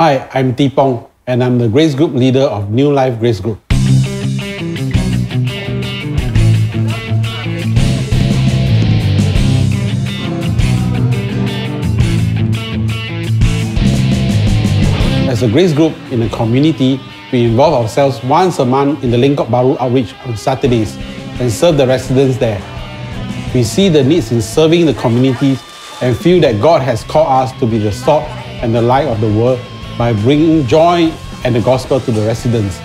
Hi, I'm Tipong, and I'm the Grace Group leader of New Life Grace Group. As a Grace Group in the community, we involve ourselves once a month in the Lengkok Bahru outreach on Saturdays and serve the residents there. We see the needs in serving the communities and feel that God has called us to be the salt and the light of the world by bringing joy and the gospel to the residents.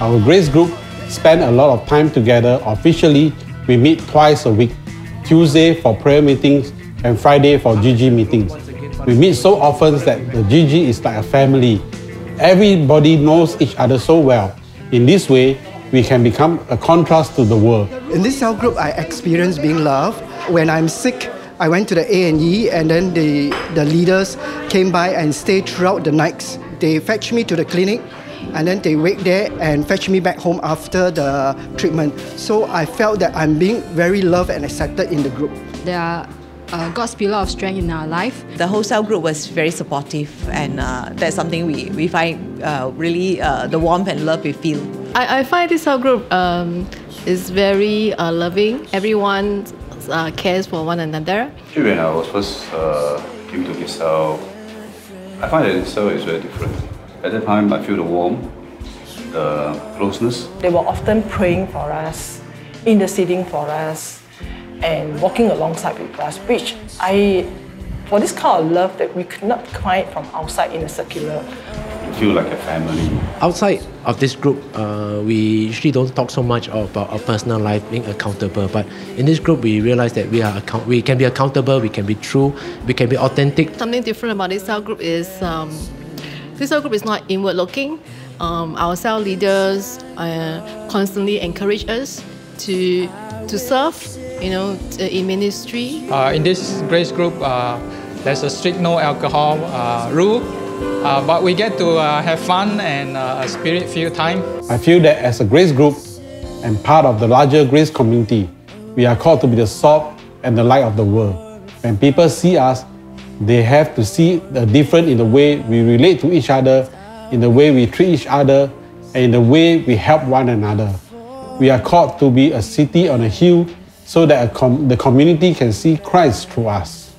Our Grace Group spend a lot of time together. Officially, we meet twice a week, Tuesday for prayer meetings and Friday for GG meetings. We meet so often that the GG is like a family. Everybody knows each other so well. In this way, we can become a contrast to the world. In this cell group, I experience being loved. When I'm sick, I went to the A&E and then the, the leaders came by and stayed throughout the nights. They fetched me to the clinic and then they wait there and fetch me back home after the treatment. So I felt that I'm being very loved and accepted in the group. There are uh, God's pillar of strength in our life. The whole cell group was very supportive, and uh, that's something we, we find uh, really uh, the warmth and love we feel. I, I find this cell group um, is very uh, loving. Everyone uh, cares for one another. Actually, when I was first uh, came to this cell, I find that this cell is very different. At that time, I feel the warmth, the closeness. They were often praying for us, interceding for us, and walking alongside with us, which I, for this kind of love that we could not find from outside in a secular. You feel like a family. Outside of this group, uh, we usually don't talk so much about our personal life, being accountable. But in this group, we realize that we are account- we can be accountable, we can be true, we can be authentic. Something different about this cell group is um, this cell group is not inward looking. Um, our cell leaders uh, constantly encourage us to to serve, you know, in ministry. Uh, in this grace group, uh, there's a strict no alcohol uh, rule, uh, but we get to uh, have fun and uh, a spirit-filled time. I feel that as a Grace Group and part of the larger Grace community, we are called to be the salt and the light of the world. When people see us, they have to see the difference in the way we relate to each other, in the way we treat each other, and in the way we help one another. We are called to be a city on a hill so that a com- the community can see Christ through us.